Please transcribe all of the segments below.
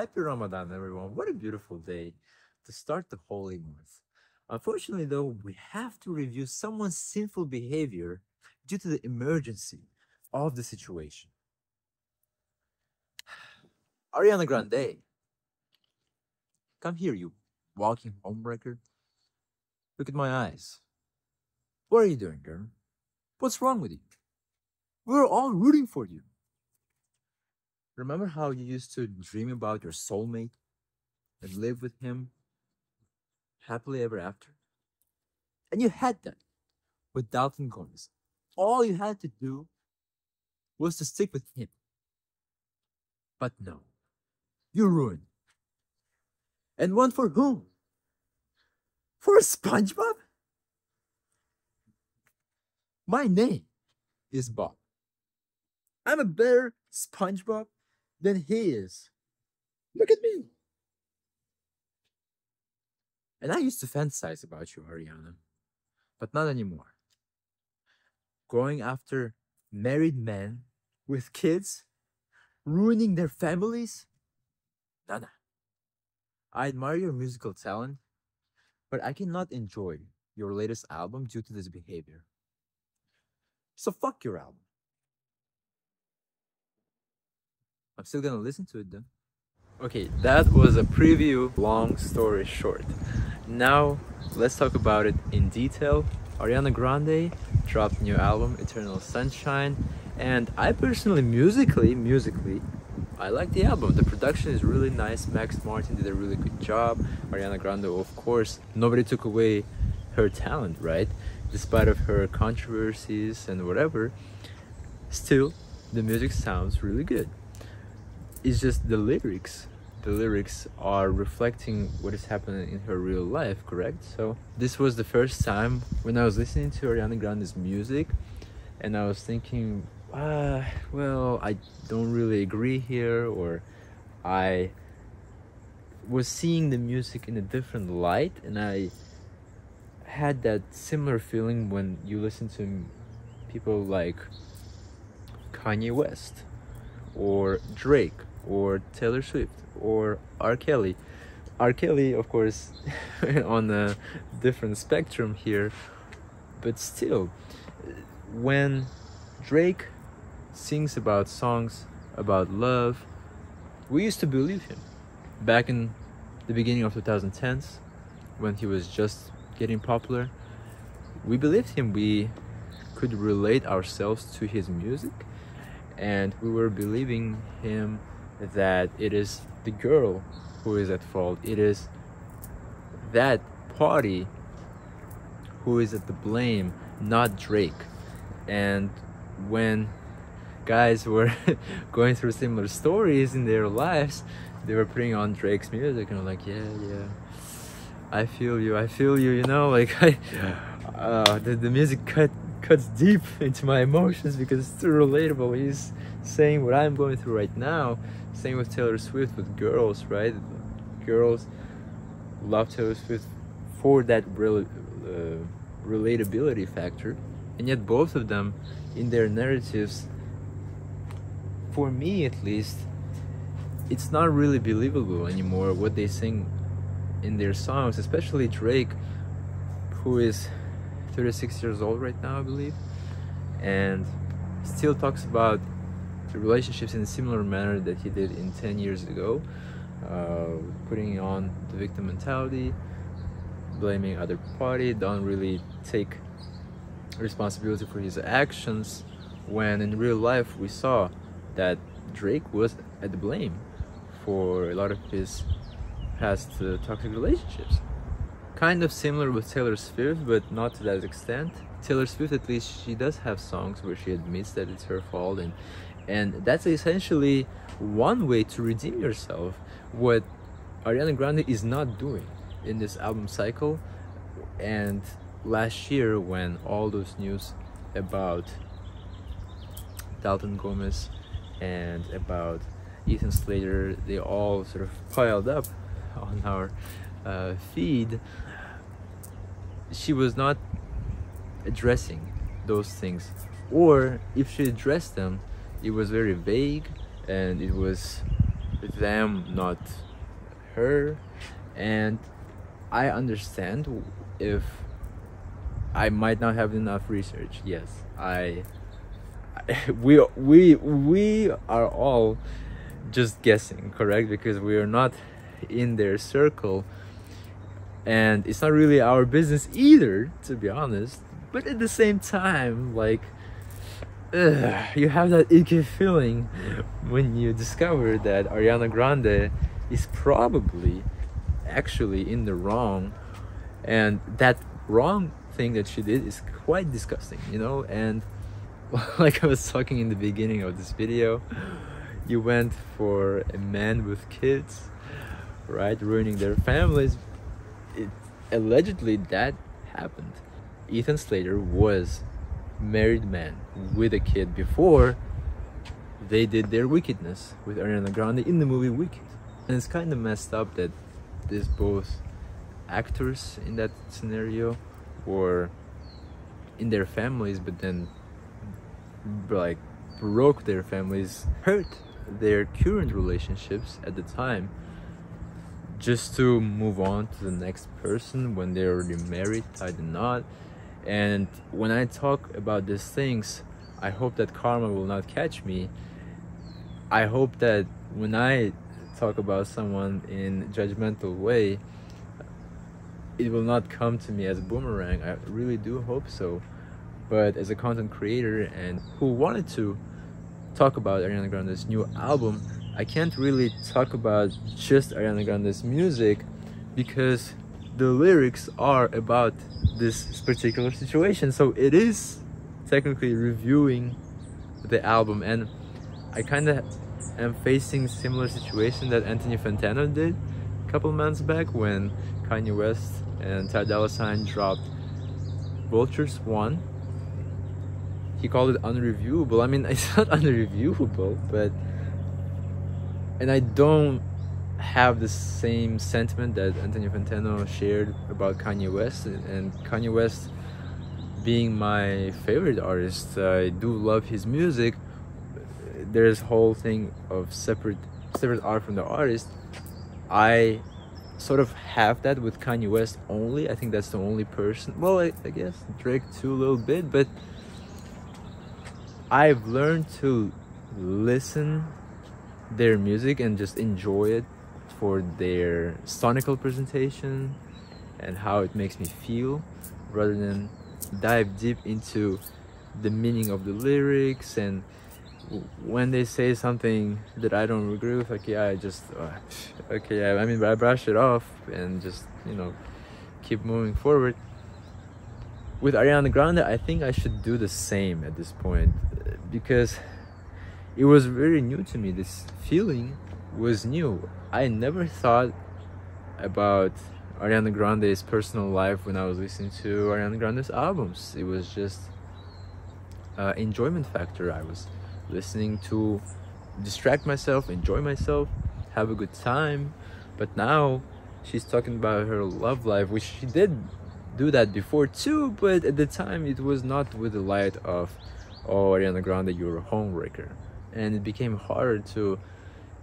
Happy Ramadan, everyone. What a beautiful day to start the holy month. Unfortunately, though, we have to review someone's sinful behavior due to the emergency of the situation. Ariana Grande. Come here, you walking homewrecker. Look at my eyes. What are you doing, girl? What's wrong with you? We're all rooting for you. Remember how you used to dream about your soulmate and live with him happily ever after? And you had that with Dalton Gomez. All you had to do was to stick with him. But no, you ruined. And one for whom? For SpongeBob? My name is Bob. I'm a better SpongeBob than he is. Look at me. And I used to fantasize about you, Ariana, but not anymore. Going after married men with kids, ruining their families? Nana. I admire your musical talent, but I cannot enjoy your latest album due to this behavior. So fuck your album. I'm still gonna listen to it though. Okay, that was a preview, long story short. Now, let's talk about it in detail. Ariana Grande dropped new album, Eternal Sunshine, and I personally, musically, musically, I like the album. The production is really nice. Max Martin did a really good job. Ariana Grande, of course, nobody took away her talent, right? Despite of her controversies and whatever, still, the music sounds really good. It's just the lyrics. The lyrics are reflecting what is happening in her real life, correct? So this was the first time when I was listening to Ariana Grande's music and I was thinking, uh, well, I don't really agree here, or I was seeing the music in a different light, and I had that similar feeling when you listen to people like Kanye West, or Drake, or Taylor Swift, or R. Kelly. R. Kelly, of course, on a different spectrum here, but still, when Drake sings about songs about love. We used to believe him back in the beginning of 2010s when he was just getting popular. We believed him. We could relate ourselves to his music and we were believing him that it is the girl who is at fault. It is that party who is at the blame, not Drake. And when guys were going through similar stories in their lives, they were putting on Drake's music and I'm like, yeah, yeah, I feel you, I feel you, you know, like I, uh, the, the music cut cuts deep into my emotions because it's too relatable. He's saying what I'm going through right now. Same with Taylor Swift with girls, right? Girls love Taylor Swift for that real, uh, relatability factor, and yet both of them, in their narratives, for me at least, it's not really believable anymore what they sing in their songs, especially Drake, who is 36 years old right now, I believe, and still talks about the relationships in a similar manner that he did in 10 years ago, uh, putting on the victim mentality, blaming other party, don't really take responsibility for his actions, when in real life we saw that Drake was at the blame for a lot of his past uh, toxic relationships. Kind of similar with Taylor Swift, but not to that extent. Taylor Swift, at least, she does have songs where she admits that it's her fault, and and that's essentially one way to redeem yourself. What Ariana Grande is not doing in this album cycle, and last year when all those news about Dalton Gomez and about Ethan Slater, they all sort of piled up on our uh, feed. She was not addressing those things, or if she addressed them, it was very vague and it was them, not her. And I understand if I might not have enough research. Yes, I, we we we are all just guessing, correct? Because we are not in their circle, and it's not really our business either, to be honest. But at the same time, like, ugh, you have that icky feeling when you discover that Ariana Grande is probably actually in the wrong, and that wrong thing that she did is quite disgusting, you know? And like I was talking in the beginning of this video, you went for a man with kids, right? Ruining their families. It, allegedly, that happened. Ethan Slater was married man with a kid before they did their wickedness with Ariana Grande in the movie Wicked. And it's kind of messed up that there's both actors in that scenario or in their families but then like broke their families hurt their current relationships at the time just to move on to the next person when they're already married tied a knot and when i talk about these things i hope that karma will not catch me i hope that when i talk about someone in judgmental way it will not come to me as a boomerang. I really do hope so. But as a content creator and who wanted to talk about Ariana Grande's new album, I can't really talk about just Ariana Grande's music because the lyrics are about this particular situation. So it is technically reviewing the album and I kind of am facing similar situation that Anthony Fantano did a couple months back when Kanye West and Ty Dolla Sign dropped Vultures 1. He called it unreviewable. I mean, it's not unreviewable, but and I don't have the same sentiment that Anthony Fantano shared about Kanye West and Kanye West being my favorite artist. I do love his music. There's whole thing of separate separate art from the artist. I sort of have that with Kanye West only. I think that's the only person. Well, I, I guess Drake too a little bit, but I've learned to listen their music and just enjoy it for their sonical presentation and how it makes me feel rather than dive deep into the meaning of the lyrics and when they say something that I don't agree with, like yeah, I just uh, okay, yeah, I mean, I brush it off and just you know keep moving forward. With Ariana Grande, I think I should do the same at this point because it was very new to me. This feeling was new. I never thought about Ariana Grande's personal life when I was listening to Ariana Grande's albums. It was just uh, enjoyment factor. I was listening to distract myself, enjoy myself, have a good time. But now she's talking about her love life, which she did do that before too, but at the time it was not with the light of, oh, Ariana Grande, you're a homewrecker. And it became harder to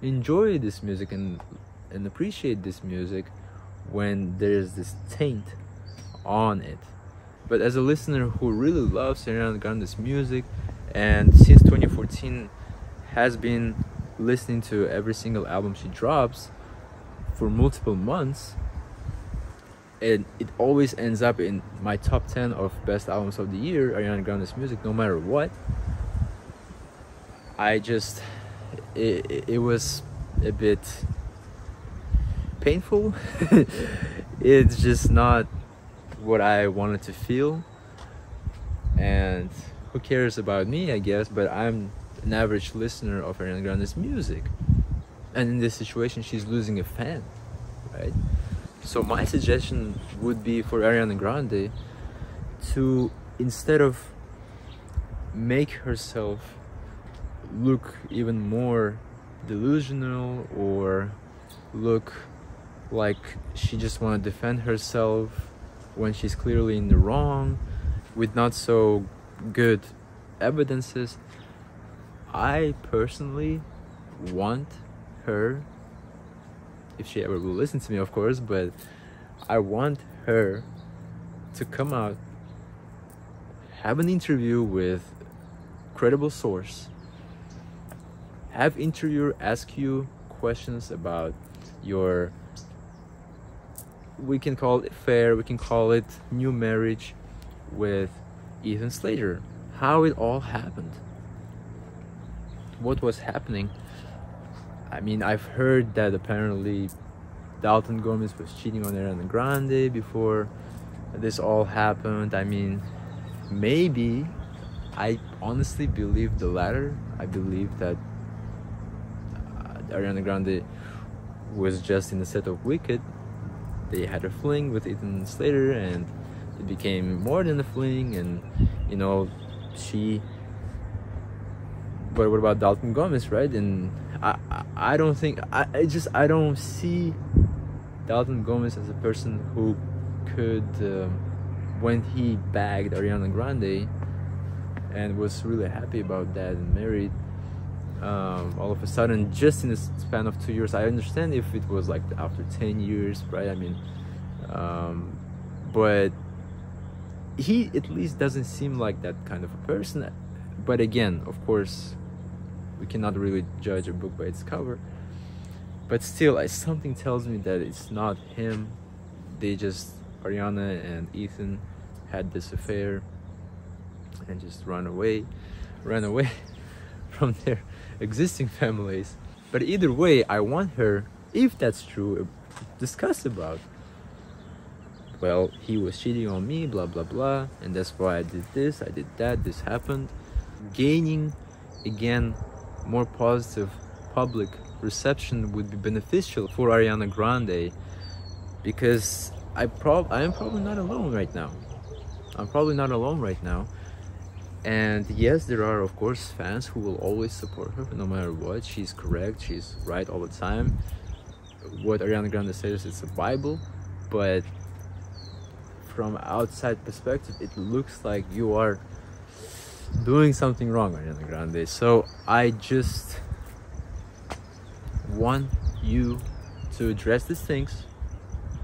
enjoy this music and, and appreciate this music when there's this taint on it. But as a listener who really loves Ariana Grande's music, and since 2014 has been listening to every single album she drops for multiple months and it always ends up in my top 10 of best albums of the year ariana grande's music no matter what i just it, it was a bit painful it's just not what i wanted to feel and who cares about me, I guess, but I'm an average listener of Ariana Grande's music. And in this situation, she's losing a fan, right? So my suggestion would be for Ariana Grande to, instead of make herself look even more delusional or look like she just want to defend herself when she's clearly in the wrong with not so good evidences. I personally want her, if she ever will listen to me, of course, but I want her to come out, have an interview with credible source, have interviewer ask you questions about your we can call it fair, we can call it new marriage with Ethan Slater. How it all happened. What was happening. I mean, I've heard that apparently Dalton Gomez was cheating on Ariana Grande before this all happened. I mean, maybe I honestly believe the latter. I believe that Ariana Grande was just in the set of Wicked. They had a fling with Ethan Slater, and it became more than a fling. And you know, she. But what about Dalton Gomez, right? And I, I, I don't think I, I just I don't see Dalton Gomez as a person who could, um, when he bagged Ariana Grande, and was really happy about that and married um, all of a sudden just in the span of two years i understand if it was like after 10 years right? I mean um, but he at least doesn't seem like that kind of a person. But again of course we cannot really judge a book by its cover. But still I, something tells me that it's not him. They just ariana and ethan had this affair and just run away run away from their existing families. But either way, I want her, if that's true, discuss about. Well, he was cheating on me, blah blah blah, and that's why I did this, I did that, this happened. Gaining again more positive public reception would be beneficial for Ariana Grande because I prob I am probably not alone right now. I'm probably not alone right now and yes there are of course fans who will always support her no matter what. She's correct. She's right all the time. What ariana grande says it's a bible. But from outside perspective it looks like you are doing something wrong ariana grande. So i just want you to address these things.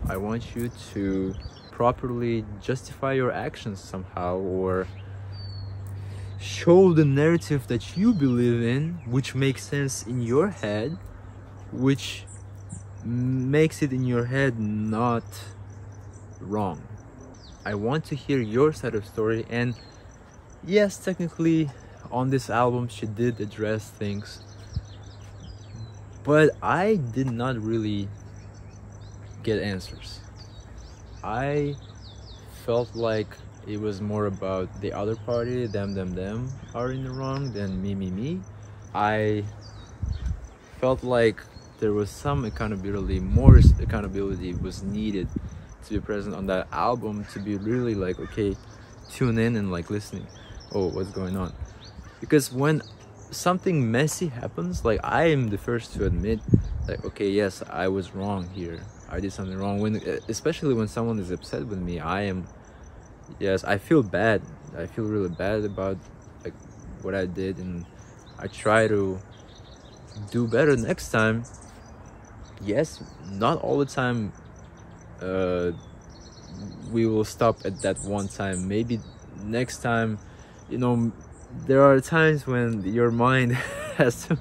I want you to properly justify your actions somehow or show the narrative that you believe in which makes sense in your head which makes it in your head not wrong. I want to hear your side of story and yes technically on this album she did address things but i did not really get answers. I felt like it was more about the other party them them them are in the wrong than me me me. I felt like there was some accountability more accountability was needed to be present on that album to be really like okay tune in and like listening oh what's going on? Because when something messy happens like i am the first to admit like okay yes i was wrong here. I did something wrong. When especially when someone is upset with me i am yes i feel bad. I feel really bad about like what i did and i try to do better next time. Yes not all the time uh we will stop at that one time. Maybe next time you know there are times when your mind has to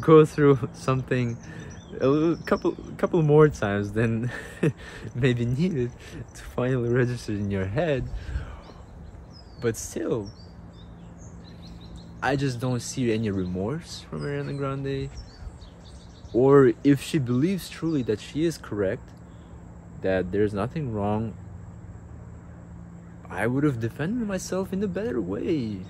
go through something a couple couple more times than maybe needed to finally register in your head. But still I just don't see any remorse from Ariana Grande. Or if she believes truly that she is correct that there's nothing wrong I would have defended myself in a better way.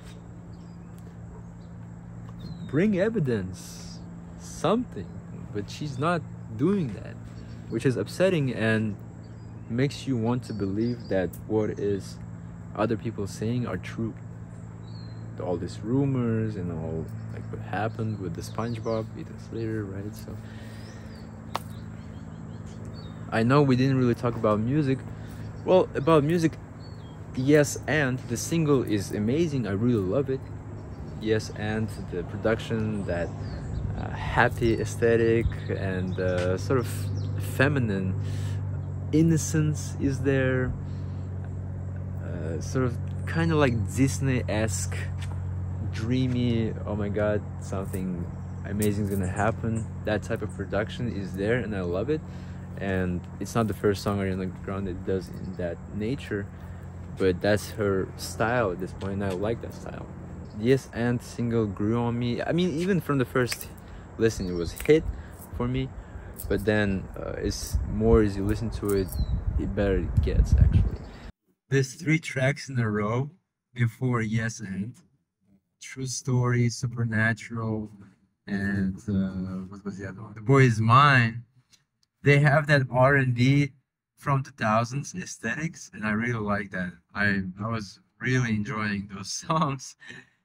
Bring evidence something but she's not doing that which is upsetting and makes you want to believe that what is other people saying are true all these rumors and all like what happened with the SpongeBob Ethan Slater, right? So I know we didn't really talk about music. Well, about music, yes, and the single is amazing. I really love it. Yes, and the production that happy aesthetic and uh, sort of feminine innocence is there. Uh, sort of kind of like Disney-esque dreamy oh my god something amazing is gonna happen. That type of production is there and I love it. And it's not the first song Ariana Grande does in that nature but that's her style at this point and I like that style. Yes and single grew on me. I mean even from the first listen it was hit for me but then uh, it's more as you listen to it it better it gets actually. There's three tracks in a row before yes and true story supernatural and uh, what was the other one? The boy is mine. They have that r&b from the thousands aesthetics and i really like that. I i was really enjoying those songs.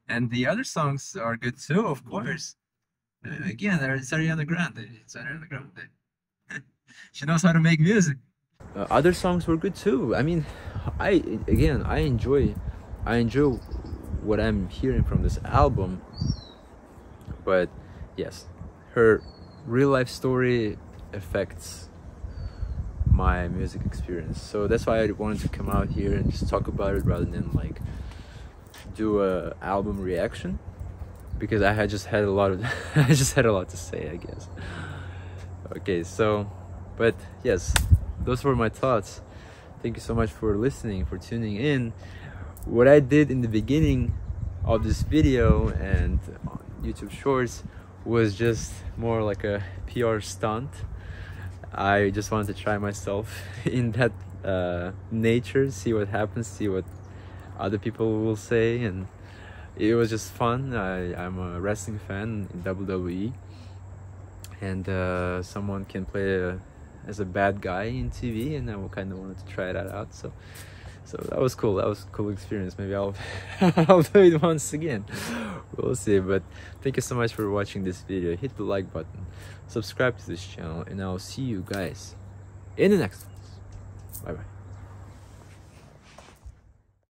And the other songs are good too of course again it's ariana grande it's ariana grande she knows how to make music. Uh, other songs were good too. I mean i again i enjoy i enjoy what i'm hearing from this album. But yes her real life story affects my music experience. So that's why i wanted to come out here and just talk about it rather than like do a album reaction because i had just had a lot of i just had a lot to say i guess. Okay so but yes those were my thoughts. Thank you so much for listening for tuning in. What i did in the beginning of this video and youtube shorts was just more like a pr stunt. I just wanted to try myself in that uh, nature see what happens see what other people will say and it was just fun I, i'm a wrestling fan in wwe and uh, someone can play a as a bad guy in TV, and I kind of wanted to try that out. So, so that was cool. That was a cool experience. Maybe I'll I'll do it once again. We'll see. But thank you so much for watching this video. Hit the like button, subscribe to this channel, and I'll see you guys in the next one. Bye bye.